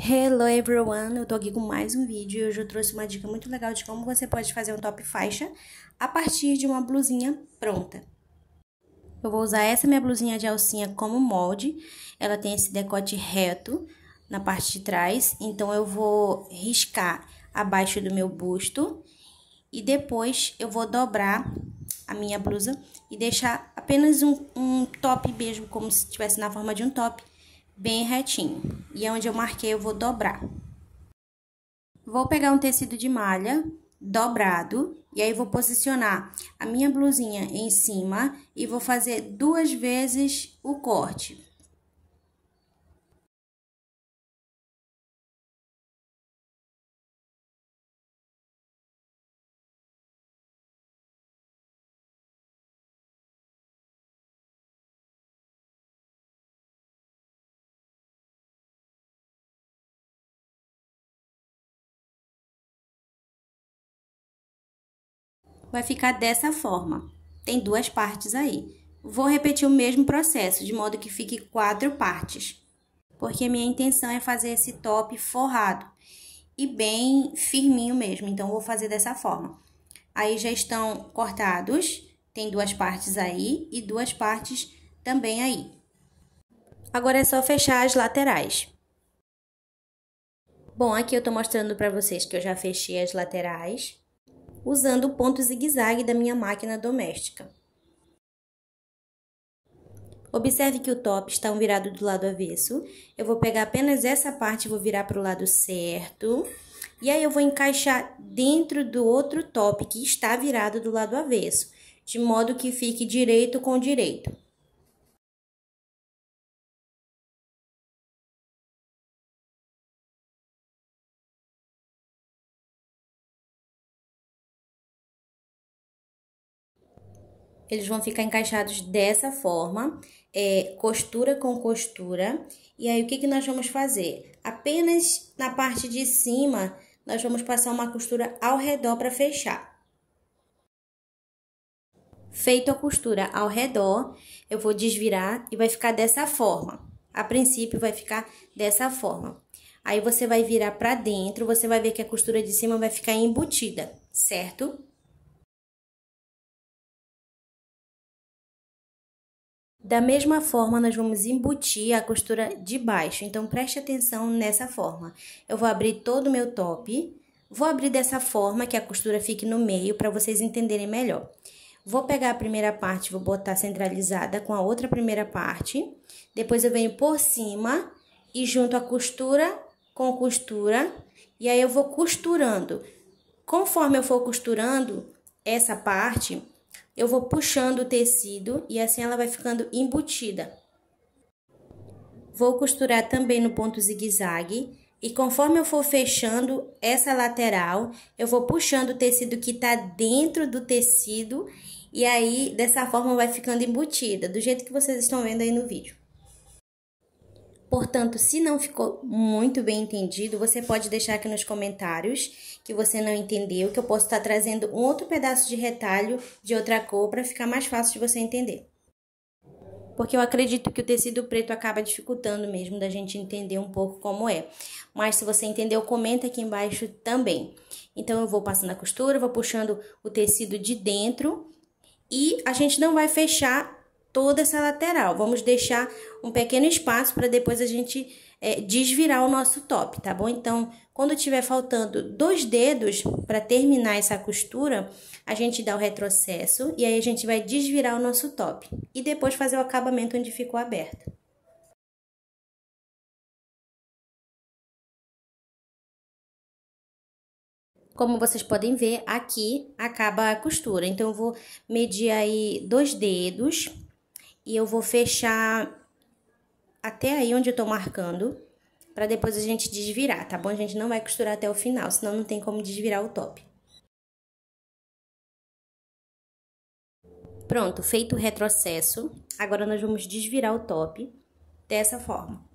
Hello everyone, eu tô aqui com mais um vídeo e hoje eu trouxe uma dica muito legal de como você pode fazer um top faixa a partir de uma blusinha pronta. Eu vou usar essa minha blusinha de alcinha como molde, ela tem esse decote reto na parte de trás, então eu vou riscar abaixo do meu busto e depois eu vou dobrar a minha blusa e deixar apenas um, um top mesmo, como se estivesse na forma de um top, bem retinho. E onde eu marquei, eu vou dobrar. Vou pegar um tecido de malha dobrado e aí vou posicionar a minha blusinha em cima e vou fazer duas vezes o corte. Vai ficar dessa forma. Tem duas partes aí. Vou repetir o mesmo processo, de modo que fique quatro partes. Porque minha intenção é fazer esse top forrado e bem firminho mesmo. Então, vou fazer dessa forma. Aí, já estão cortados. Tem duas partes aí e duas partes também aí. Agora, é só fechar as laterais. Bom, aqui eu tô mostrando pra vocês que eu já fechei as laterais usando o ponto zigue-zague da minha máquina doméstica. Observe que o top está virado do lado avesso. Eu vou pegar apenas essa parte e vou virar para o lado certo. E aí, eu vou encaixar dentro do outro top que está virado do lado avesso, de modo que fique direito com direito. Eles vão ficar encaixados dessa forma, é, costura com costura. E aí, o que, que nós vamos fazer? Apenas na parte de cima, nós vamos passar uma costura ao redor para fechar. Feito a costura ao redor, eu vou desvirar e vai ficar dessa forma. A princípio, vai ficar dessa forma. Aí, você vai virar para dentro, você vai ver que a costura de cima vai ficar embutida, certo? Da mesma forma, nós vamos embutir a costura de baixo. Então, preste atenção nessa forma. Eu vou abrir todo o meu top. Vou abrir dessa forma que a costura fique no meio para vocês entenderem melhor. Vou pegar a primeira parte, vou botar centralizada com a outra primeira parte. Depois, eu venho por cima e junto a costura com costura. E aí, eu vou costurando. Conforme eu for costurando essa parte, eu vou puxando o tecido e assim ela vai ficando embutida. Vou costurar também no ponto zigue-zague e conforme eu for fechando essa lateral, eu vou puxando o tecido que tá dentro do tecido e aí dessa forma vai ficando embutida, do jeito que vocês estão vendo aí no vídeo. Portanto, se não ficou muito bem entendido, você pode deixar aqui nos comentários que você não entendeu, que eu posso estar trazendo um outro pedaço de retalho de outra cor para ficar mais fácil de você entender. Porque eu acredito que o tecido preto acaba dificultando mesmo da gente entender um pouco como é. Mas se você entendeu, comenta aqui embaixo também. Então, eu vou passando a costura, vou puxando o tecido de dentro e a gente não vai fechar toda essa lateral. Vamos deixar um pequeno espaço para depois a gente é, desvirar o nosso top, tá bom? Então, quando tiver faltando dois dedos para terminar essa costura, a gente dá o retrocesso e aí a gente vai desvirar o nosso top. E depois fazer o acabamento onde ficou aberto. Como vocês podem ver, aqui acaba a costura. Então, eu vou medir aí dois dedos e eu vou fechar até aí onde eu tô marcando, para depois a gente desvirar, tá bom? A gente não vai costurar até o final, senão não tem como desvirar o top. Pronto, feito o retrocesso, agora nós vamos desvirar o top dessa forma.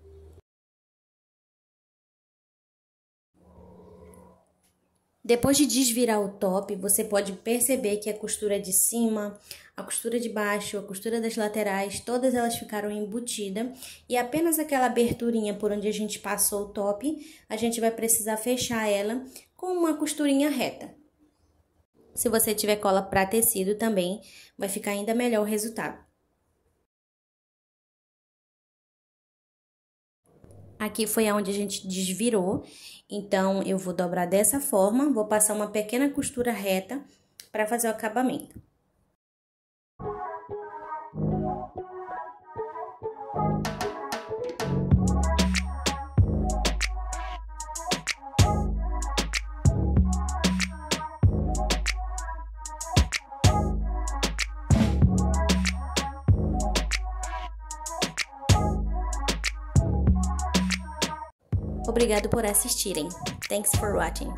Depois de desvirar o top, você pode perceber que a costura de cima, a costura de baixo, a costura das laterais, todas elas ficaram embutidas e apenas aquela aberturinha por onde a gente passou o top, a gente vai precisar fechar ela com uma costurinha reta. Se você tiver cola para tecido também, vai ficar ainda melhor o resultado. Aqui foi aonde a gente desvirou, então eu vou dobrar dessa forma, vou passar uma pequena costura reta para fazer o acabamento. Obrigado por assistirem. Thanks for watching.